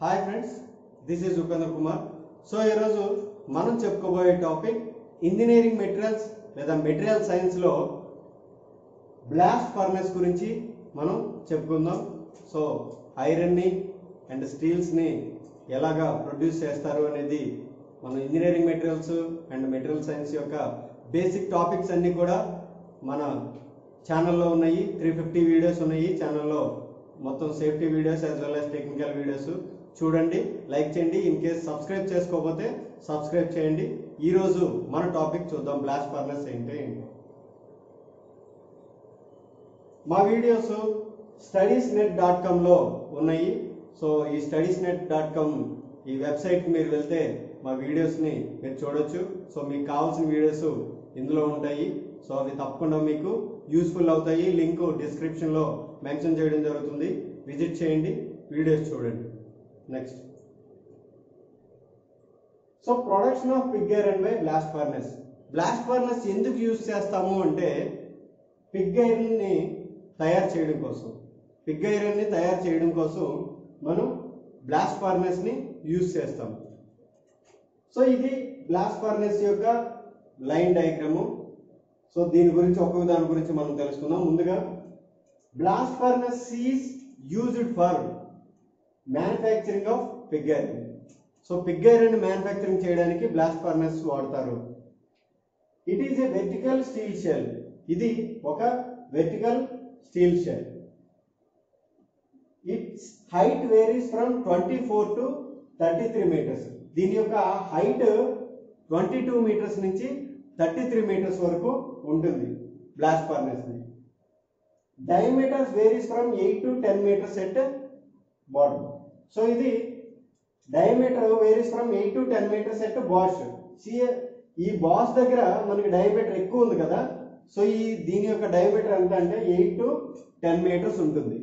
Hi friends this is Upendra Kumar so ఈరోజు మనం చెప్పుకోబోయే టాపిక్ ఇంజనీరింగ్ మెటీరియల్స్ లేదా మెటీరియల్ సైన్స్లో బ్లాస్ట్ ఫర్నెస్ గురించి మనం చెప్పుకుందాం. సో ఐరన్ని అండ్ స్టీల్స్ని ఎలాగా ప్రొడ్యూస్ చేస్తారు అనేది మన engineering materials and material science యొక్క బేసిక్ టాపిక్స్ అన్నీ కూడా మన ఛానల్లో ఉన్నాయి. త్రీ ఫిఫ్టీ వీడియోస్ ఉన్నాయి. ఛానల్లో మొత్తం safety videos as well as technical videos చూడండి లైక్ చేయండి. ఇన్ కేస్ సబ్స్క్రైబ్ చేసుకోకపోతే సబ్స్క్రైబ్ చేయండి. ఈరోజు మన టాపిక్ చూద్దాం బ్లాస్ట్ ఫర్నెస్ ఏంటి ఏంటి. మా వీడియోస్ స్టడీస్ నెట్ డాట్ కామ్లో ఉన్నాయి. సో ఈ స్టడీస్ నెట్ డాట్ కామ్ ఈ వెబ్సైట్కి మీరు వెళ్తే మా వీడియోస్ని మీరు చూడొచ్చు. సో మీకు కావాల్సిన వీడియోస్ ఇందులో ఉంటాయి. సో అవి తప్పకుండా మీకు యూస్ఫుల్ అవుతాయి. లింక్ డిస్క్రిప్షన్లో మెన్షన్ చేయడం జరుగుతుంది. విజిట్ చేయండి. వీడియోస్ చూడండి. Next so production of pig iron by blast furnace blast furnace ఎందుకు యూజ్ చేస్తాము అంటే పిగ్ ఐరన్ని తయారు చేయడం కోసం. పిగ్ ఐరన్ని తయారు చేయడం కోసం మనం బ్లాస్ట్ ఫర్నెస్ని యూజ్ చేస్తాం. సో ఇది బ్లాస్ట్ ఫర్నెస్ యొక్క లైన్ డయాగ్రాము సో దీని గురించి ఒక్కొక్క దాని గురించి మనం తెలుసుకుందాం. ముందుగా blast furnace is used for manufacturing of pig iron so pig iron manufacturing చేయడానికి బ్లాస్ట్ ఫర్నెస్ వాడతారు. It is a vertical steel shell ఇది ఒక vertical steel shell its height varies from twenty four to thirty three metres దీని యొక్క height twenty two metres నుంచి thirty three metres వరకు ఉంటుంది blast ఫర్నెస్ది diameters varies from eight to ten metres at bottom so ఇది diameter varies from eight to ten metres at bosh ఈ bosh దగ్గర మనకి diameter ఎక్కువ ఉంది కదా సో ఈ దీని యొక్క డయామీటర్ ఎంత అంటే ఎయిట్ టు టెన్ మీటర్స్ ఉంటుంది.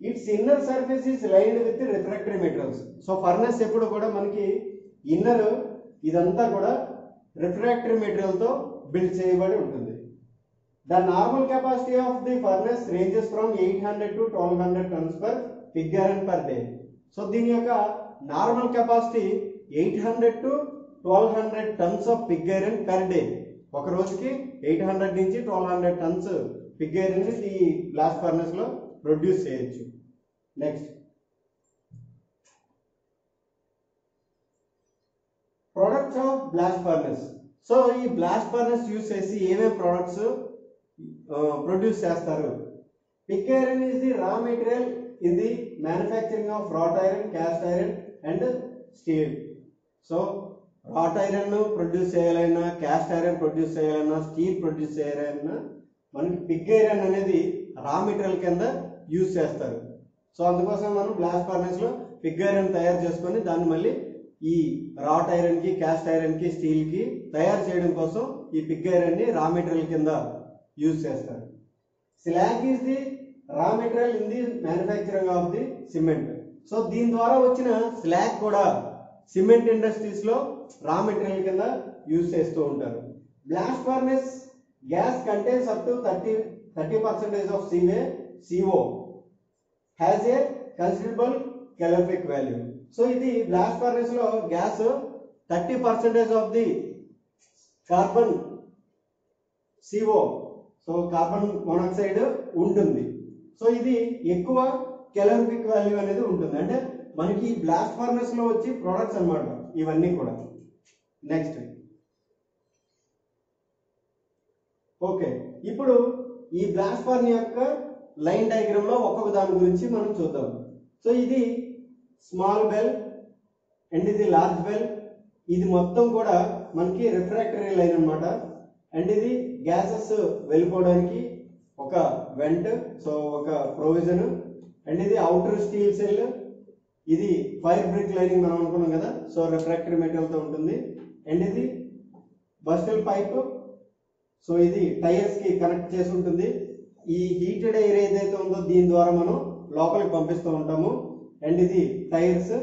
Its inner surface is lined with refractory materials so furnace ఎప్పుడు కూడా మనకి ఇన్నర్ ఇదంతా కూడా రిఫ్రాక్టరీ మెటీరియల్తో బిల్డ్ చేయబడి ఉంటుంది. The normal capacity of the furnace ranges from eight hundred to twelve hundred tons per figure and per day. So దీని యొక్క normal capacity eight hundred to twelve hundred tons of pig iron per day. ఒక రోజుకి eight hundred నుంచి twelve hundred tons pig iron ఈ blast ఫర్నెస్లో produce చేయొచ్చు. Next. Products of blast furnace. So ఈ blast furnace use చేసి ఏమేమి products produce చేస్తారు? Pig iron is the raw material in the manufacturing of wrought iron cast iron and steel so wrought iron produce చేయాలన్నా cast iron produce చేయాలన్నా steel produce చేయాలన్నా మనకి Pig iron అనేది raw material కింద use చేస్తారు. So అందుకోసం మనం blast ఫర్నెస్లో Pig iron తయారు చేసుకొని దాన్ని మళ్ళీ ఈ రాట్ ఐరన్కి క్యాస్ట్ ఐరన్కి స్టీల్కి తయారు చేయడం కోసం ఈ పిగ్ ఐరన్ని రా మెటీరియల్ కింద యూజ్ చేస్తారు. Slag is the raw material in the manufacturing of the cement. So దీని ద్వారా వచ్చిన స్లాగ్ కూడా సిమెంట్ ఇండస్ట్రీస్లో రా మెటీరియల్ కింద యూజ్ చేస్తూ ఉంటారు. Blast furnace gas contains up to thirty thirty percentage of సివే CO has a considerable calorific value so ఇది blast ఫర్నెస్లో gas thirty percentage of the carbon CO so carbon monoxide ఉంటుంది. So ఇది ఎక్కువ calorific value అనేది ఉంటుంది. అంటే మనకి blast ఫర్నెస్లో వచ్చి products అన్నమాట ఇవన్నీ కూడా. Next okay. ఇప్పుడు ఈ బ్లాస్ట్ ఫర్న్ యొక్క లైన్ డయాగ్రామ్లో ఒక్కొక్క దాని గురించి మనం చూద్దాం. సో ఇది స్మాల్ బెల్ అండ్ ఇది లార్జ్ బెల్ ఇది మొత్తం కూడా మనకి రిఫ్రాక్టరీ లైన్ అన్నమాట. అండ్ ఇది గ్యాసెస్ వెళ్ళిపోవడానికి ఒక వెంట్ సో ఒక ప్రొవిజన్ అండ్ ఇది అవుటర్ స్టీల్ సెల్. ఇది ఫైర్ బ్రిక్ లైనింగ్ మనం అనుకున్నాం కదా సో రిఫ్రాక్టరీ మెటీరియల్తో ఉంటుంది. అండ్ ఇది బస్టల్ పైప్ సో ఇది టైర్స్కి కనెక్ట్ చేసి ఉంటుంది. ఈ హీటెడ్ ఎయిర్ ఏదైతే ఉందో దీని ద్వారా మనం లోపలికి పంపిస్తూ ఉంటాము. అండ్ ఇది టైర్స్.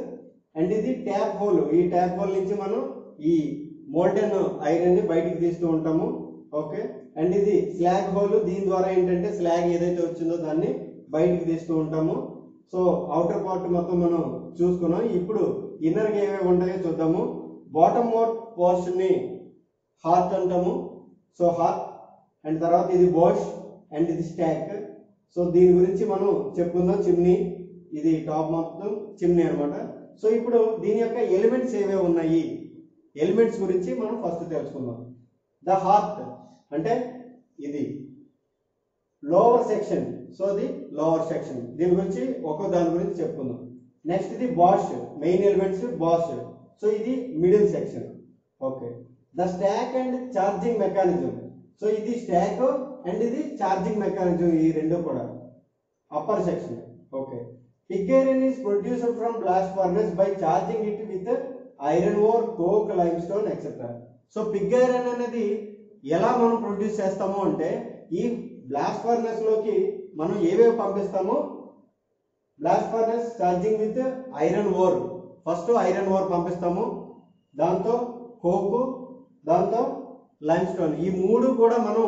అండ్ ఇది ట్యాప్ హోల్. ఈ ట్యాప్ హోల్ నుంచి మనం ఈ మోల్డెన్ ఐరన్ని బయటికి తీస్తూ ఉంటాము. ఓకే? అండ్ ఇది స్లాగ్ హోల్ దీని ద్వారా ఏంటంటే స్లాగ్ ఏదైతే వచ్చిందో దాన్ని బయటికి తీస్తూ ఉంటాము. సో అవుటర్ పార్ట్ మొత్తం మనం చూసుకున్నాం. ఇప్పుడు ఇన్నర్ ఏమేమి ఉంటాయో చూద్దాము. బాటమ్ మోట్ పోర్షన్ని హార్త్ హార్ట్ అంటాము. సో హార్ట్ అండ్ తర్వాత ఇది బోష్ అండ్ ఇది స్టాక్ సో దీని గురించి మనం చెప్పుకుందాం. చిమ్నీ ఇది టాప్ మొత్తం చిమ్నీ అన్నమాట. సో ఇప్పుడు దీని యొక్క ఎలిమెంట్స్ ఏవే ఉన్నాయి? ఎలిమెంట్స్ గురించి మనం ఫస్ట్ తెలుసుకుందాం. ద హార్ట్ అంటే ఇది lower section so the lower section దీని గురించి ఒక్కో దాని గురించి చెప్పుకుందాం. నెక్స్ట్ ఇది bosh main elements bosh so ఇది middle section okay the stack and charging mechanism so ఇది స్టాక్ అండ్ ఇది ఛార్జింగ్ మెకానిజం ఈ రెండు కూడా. Upper section okay pig iron is produced from blast furnace by charging it with iron ore coke limestone etcetera so pig iron అనేది ఎలా మనం produce చేస్తాము అంటే ఈ బ్లాస్ట్ ఫర్నెస్లోకి మనం ఏవేవి పంపిస్తామో blast furnace charging with iron ore first iron ore పంపిస్తాము దాంతో కోకు దాంతో లైమ్ స్టోన్ ఈ మూడు కూడా మనం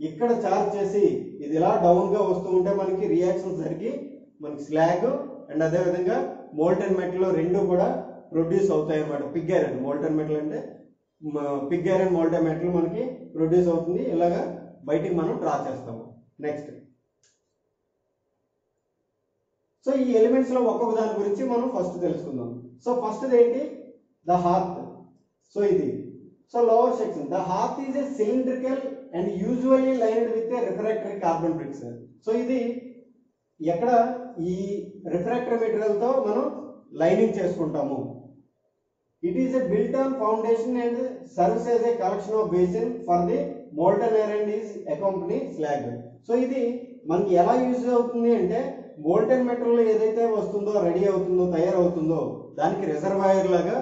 ఇక్కడ చార్జ్ చేసి ఇది ఇలా డౌన్గా వస్తూ ఉంటే మనకి రియాక్షన్ జరిగి మనకి స్లాగ్ అండ్ అదేవిధంగా మోల్టెన్ మోల్టన్ మెటల్ రెండు కూడా ప్రొడ్యూస్ అవుతాయి అన్నమాట పిగ్ మోల్టన్ మెటల్ అంటే పిగ్ ఐరన్ మోల్టన్ మెటల్ మనకి ప్రొడ్యూస్ అవుతుంది. ఇలాగా బయటికి మనం డ్రా చేస్తాము నెక్స్ట్ సో ఈ ఎలిమెంట్స్లో ఒక్కొక్క దాని గురించి మనం ఫస్ట్ తెలుసుకుందాం. సో ఫస్ట్ ఏంటి? ద హార్త్ సో ఇది. So lower section the hearth is a cylindrical and usually lined with a refractory carbon bricks so ఇది ఎక్కడ ఈ రిఫ్రాక్టరీ మెటీరియల్తో మనం లైనింగ్ చేసుకుంటాము. It is a built on foundation and serves as a collection of basin for the molten iron is accompany slag so ఇది మనకి ఎలా use అవుతుంది అంటే మోల్టన్ మెటల్ ఏదైతే వస్తుందో రెడీ అవుతుందో తయారవుతుందో దానికి రిజర్వాయర్ లాగా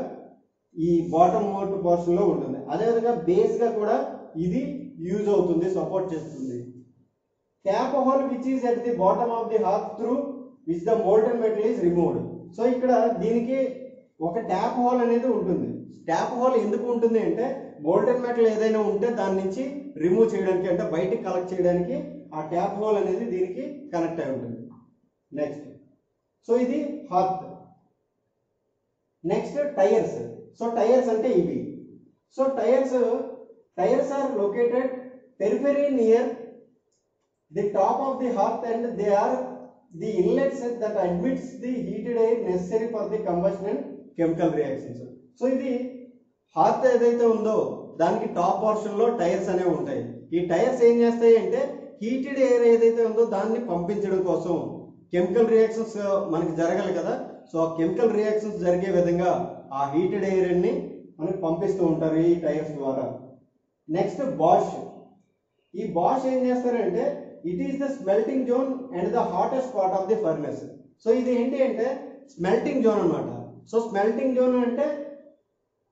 ఈ బాటమ్ మోట్ పోర్షన్లో ఉంటుంది. అదేవిధంగా బేస్గా కూడా ఇది యూజ్ అవుతుంది సపోర్ట్ చేస్తుంది. Tap hole which is at the bottom of the hearth through which the molten metal is removed so ఇక్కడ దీనికి ఒక ట్యాప్ హోల్ అనేది ఉంటుంది. ట్యాప్ హోల్ ఎందుకు ఉంటుంది అంటే మోల్టన్ మెటల్ ఏదైనా ఉంటే దాని నుంచి రిమూవ్ చేయడానికి అంటే బయటికి కలెక్ట్ చేయడానికి ఆ ట్యాప్ హోల్ అనేది దీనికి కనెక్ట్ అయి ఉంటుంది. నెక్స్ట్ సో ఇది hearth next tuyeres so tuyeres అంటే ఇవి. So tuyeres tuyeres are located periphery near the top of the hearth and they are the inlets that admits the heated air necessary for the combustion and chemical reactions so ఇది hearth ఏదైతే ఉందో దానికి top పోర్షన్లో tyres అనేవి ఉంటాయి. ఈ tyres ఏం చేస్తాయి అంటే హీటెడ్ ఎయిర్ ఏదైతే ఉందో దాన్ని పంపించడం కోసం కెమికల్ రియాక్షన్స్ uh, మనకి జరగాలి కదా. సో ఆ కెమికల్ రియాక్షన్స్ జరిగే విధంగా ఆ హీటెడ్ ఎయిర్ని మనకి పంపిస్తూ ఉంటారు ఈ టైర్స్ ద్వారా. నెక్స్ట్ బాష్ ఈ బాష్ ఏం చేస్తారంటే it is the smelting zone and the hottest part of the furnace so ఇది ఏంటి అంటే స్మెల్టింగ్ జోన్ అన్నమాట. సో స్మెల్టింగ్ జోన్ అంటే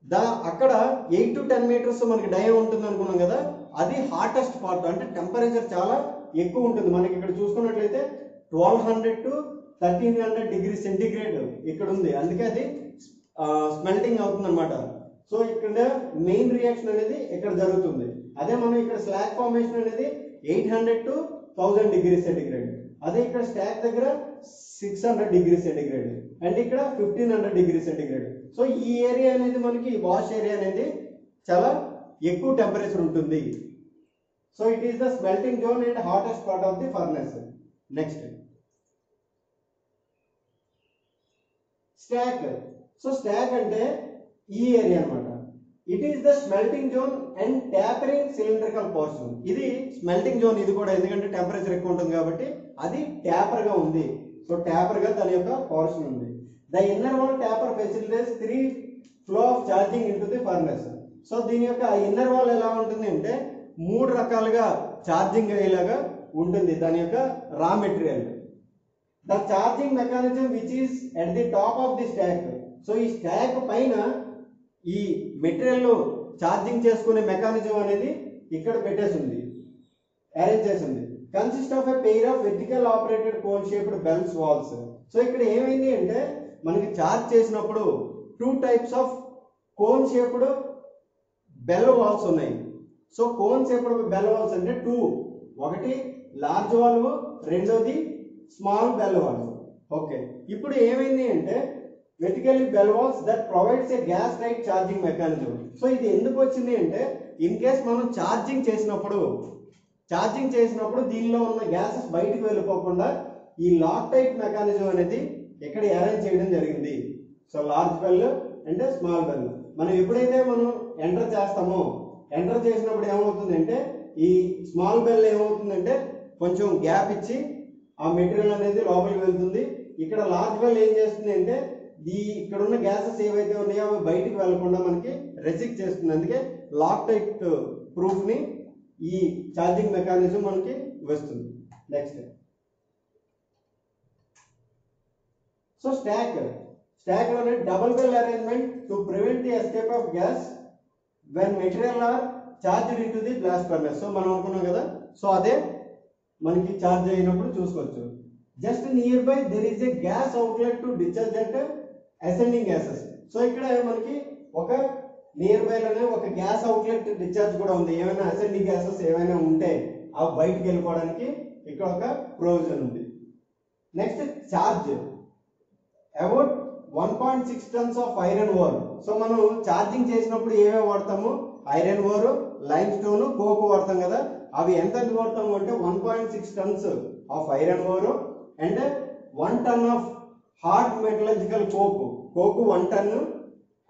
దా అక్కడ ఎయిట్ టు టెన్ మీటర్స్ మనకి డయ ఉంటుంది అనుకున్నాం కదా అది హాటెస్ట్ పార్ట్ అంటే టెంపరేచర్ చాలా ఎక్కువ ఉంటుంది. మనకి ఇక్కడ చూసుకున్నట్లయితే twelve hundred to thirteen hundred degree centigrade ఇక్కడ ఉంది. అందుకే అది స్మెల్టింగ్ అవుతుంది అనమాట సో ఇక్కడ మెయిన్ రియాక్షన్ అనేది ఇక్కడ జరుగుతుంది. అదే మనం ఇక్కడ స్లాగ్ ఫార్మేషన్ అనేది eight hundred to thousand degree centigrade అదే ఇక్కడ స్టాక్ దగ్గర six hundred degree centigrade and ఇక్కడ fifteen hundred degree centigrade so ఈ ఏరియా అనేది మనకి వాష్ ఏరియా అనేది చాలా ఎక్కువ టెంపరేచర్ ఉంటుంది. So it is the smelting zone and hottest part of the furnace next stack so stack అంటే ఈ ఏరియా అన్నమాట. It is the smelting zone and tapering cylindrical portion ఇది స్మెల్టింగ్ జోన్ ఇది కూడా ఎందుకంటే టెంపరేచర్ ఎక్కువ ఉంటుంది కాబట్టి అది ట్యాపర్గా ఉంది. సో ట్యాపర్గా తన దాని యొక్క పోర్షన్ ఉంది. The inner wall taper facilities three flow of charging into the furnace so దీని యొక్క ఇన్నర్ వాల్ ఎలా ఉంటుంది అంటే మూడు రకాలుగా ఛార్జింగ్ అయ్యేలాగా ఉంటుంది. దాని యొక్క raw material the charging mechanism which is at the top of the stack so ఈ స్టాక్ పైన ఈ మెటీరియల్ ఛార్జింగ్ చేసుకునే మెకానిజం అనేది ఇక్కడ పెట్టేసి ఉంది అరేంజ్ చేసి ఉంది consist of a pair of vertical operated cone shaped bells valves so ఇక్కడ ఏమైంది అంటే మనకి చార్జ్ చేసినప్పుడు two types of cone shaped bell valves ఉన్నాయి. So cone shaped bell valves అంటే టూ ఒకటి లార్జ్ వాల్వ్ రెండోది స్మాల్ బెల్ వాల్వ్ ఓకే ఇప్పుడు ఏమైంది అంటే vertical bell valves that provides a gas tight charging mechanism so ఇది ఎందుకు వచ్చింది అంటే ఇన్ కేస్ మనం ఛార్జింగ్ చేసినప్పుడు ఛార్జింగ్ చేసినప్పుడు దీనిలో ఉన్న గ్యాసెస్ బయటకు వెళ్ళిపోకుండా ఈ లాక్ టైప్ మెకానిజం అనేది ఇక్కడ అరేంజ్ చేయడం జరిగింది? So large bell and small bell మనం ఎప్పుడైతే మనం ఎంటర్ చేస్తామో ఎంటర్ చేసినప్పుడు ఏమవుతుందంటే ఈ స్మాల్ బెల్ ఏమవుతుందంటే కొంచెం గ్యాప్ ఇచ్చి ఆ మెటీరియల్ అనేది లోపలికి వెళ్తుంది. ఇక్కడ లార్జ్ బెల్ ఏం చేస్తుంది అంటే ఈ ఇక్కడ ఉన్న గ్యాసెస్ ఏవైతే ఉన్నాయో అవి బయటికి వెళ్ళకుండా మనకి రెసిక్ట్ చేస్తుంది. అందుకే లాక్ టైట్ ప్రూఫ్ని ఈ ఛార్జింగ్ మెకానిజం మనకి వస్తుంది నెక్స్ట్ సో స్టాక్ స్టాక్ అనేది double bell arrangement to prevent the escape of gas when material are charged into the blast furnace so మనం అనుకున్నాం కదా? సో అదే మనకి చార్జ్ అయినప్పుడు చూసుకోవచ్చు. Just nearby there is a gas outlet to discharge that ascending gases so ఇక్కడ మనకి ఒక నియర్ బై లోనే ఒక గ్యాస్ అవుట్లెట్ డిశ్చార్జ్ కూడా ఉంది. ఏమైనా అసెండింగ్ గ్యాసెస్ ఏమైనా ఉంటే అవి బయటకు వెళ్ళిపోవడానికి ఇక్కడ ఒక ప్రొవిజన్ ఉంది. Next charge about one point six tons of iron ore so మనం ఛార్జింగ్ చేసినప్పుడు ఏమేమి వాడతాము? Iron ore lime stone coke వాడతాం కదా. అవి ఎంత వాడతాము అంటే one point six tons of iron ore and one ton of hard metallurgical coke coke one ton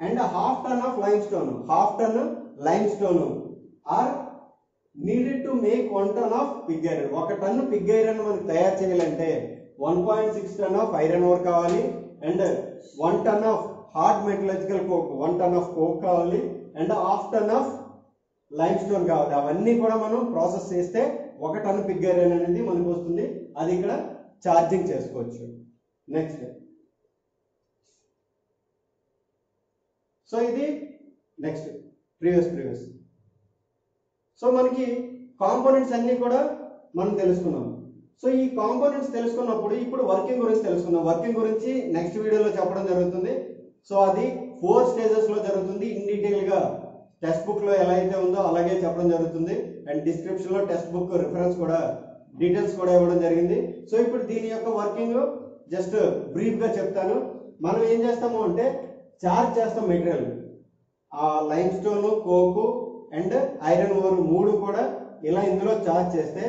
and half ton of limestone half ton limestone are needed to make one ton of pig iron ఒక ton Pig iron మనం తయారు చేయాలంటే one point six ton of iron ore కావాలి. And one ton of hard metallurgical coke one ton of coke కావాలి. And half ton of limestone కావాలి. అవన్నీ కూడా మనం ప్రాసెస్ చేస్తే ఒక టన్ పిగ్ ఐరన్ అనేది మనకు వస్తుంది. అది ఇక్కడ ఛార్జింగ్ చేసుకోవచ్చు. నెక్స్ట్ సో ఇది నెక్స్ట్ ప్రీవియస్ ప్రీవియస్ సో మనకి కాంపోనెంట్స్ అన్నీ కూడా మనం తెలుసుకున్నాం. సో ఈ కాంపోనెంట్స్ తెలుసుకున్నప్పుడు ఇప్పుడు వర్కింగ్ గురించి తెలుసుకుందాం. వర్కింగ్ గురించి నెక్స్ట్ వీడియోలో చెప్పడం జరుగుతుంది. సో అది ఫోర్ స్టేజెస్లో జరుగుతుంది. ఇన్ డీటెయిల్గా టెక్స్ట్ బుక్లో ఎలా అయితే ఉందో అలాగే చెప్పడం జరుగుతుంది. అండ్ డిస్క్రిప్షన్లో టెక్స్ట్ బుక్ రిఫరెన్స్ కూడా డీటెయిల్స్ కూడా ఇవ్వడం జరిగింది. సో ఇప్పుడు దీని యొక్క వర్కింగ్ జస్ట్ బ్రీఫ్గా చెప్తాను. మనం ఏం చేస్తాము అంటే చార్జ్ చేస్తాం మెటీరియల్. ఆ limestone coke and iron ore మూడు కూడా ఇలా ఇందులో చార్జ్ చేస్తే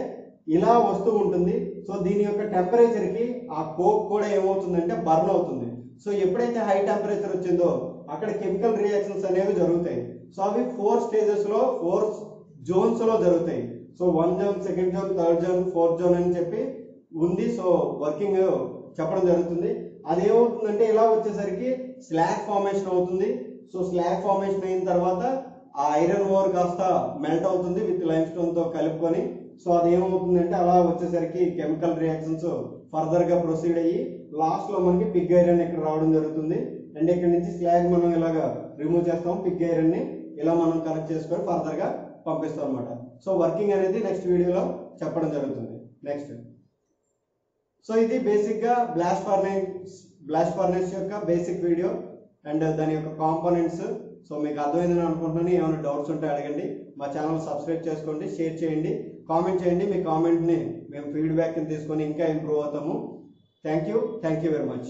ఇలా వస్తూ ఉంటుంది. సో దీని యొక్క టెంపరేచర్కి ఆ కోక్ కూడా ఏమవుతుందంటే బర్న్ అవుతుంది. సో ఎప్పుడైతే హై టెంపరేచర్ వచ్చిందో అక్కడ కెమికల్ రియాక్షన్స్ అనేవి జరుగుతాయి. సో అవి ఫోర్ స్టేజెస్లో ఫోర్ జోన్స్లో జరుగుతాయి. So one zone second zone third zone fourth zone అని చెప్పి ఉంది. సో వర్కింగ్ చెప్పడం జరుగుతుంది. అది ఏమవుతుందంటే ఇలా వచ్చేసరికి స్లాగ్ ఫార్మేషన్ అవుతుంది. సో స్లాగ్ ఫార్మేషన్ అయిన తర్వాత ఆ ఐరన్ ఓర్ కాస్త మెల్ట్ అవుతుంది విత్ లైమ్ స్టోన్తో కలుపుకొని. సో అది ఏమవుతుందంటే అలా వచ్చేసరికి కెమికల్ రియాక్షన్స్ ఫర్దర్గా ప్రొసీడ్ అయ్యి లాస్ట్లో మనకి పిగ్ ఐరన్ ఇక్కడ రావడం జరుగుతుంది. అండ్ ఇక్కడ నుంచి స్లాగ్ మనం ఇలాగా రిమూవ్ చేస్తాం. పిగ్ ఐరన్ని ఇలా మనం కనెక్ట్ చేసుకొని ఫర్దర్గా పంపిస్తాం అనమాట సో వర్కింగ్ అనేది నెక్స్ట్ వీడియోలో చెప్పడం జరుగుతుంది. నెక్స్ట్ సో ఇది బేసిక్గా బ్లాస్ట్ ఫర్నెస్ బ్లాస్ట్ ఫర్నెస్ యొక్క బేసిక్ వీడియో అండ్ దాని యొక్క కాంపోనెంట్స్ సో మీకు అర్థమైందని అనుకుంటున్నాను. ఏమైనా డౌట్స్ ఉంటే అడగండి. మా ఛానల్ సబ్స్క్రైబ్ చేసుకోండి షేర్ చేయండి. కామెంట్ చేయండి మీ కామెంట్ని మేము ఫీడ్బ్యాక్ని తీసుకొని ఇంకా ఇంప్రూవ్ అవుతాము. Thank you thank you very much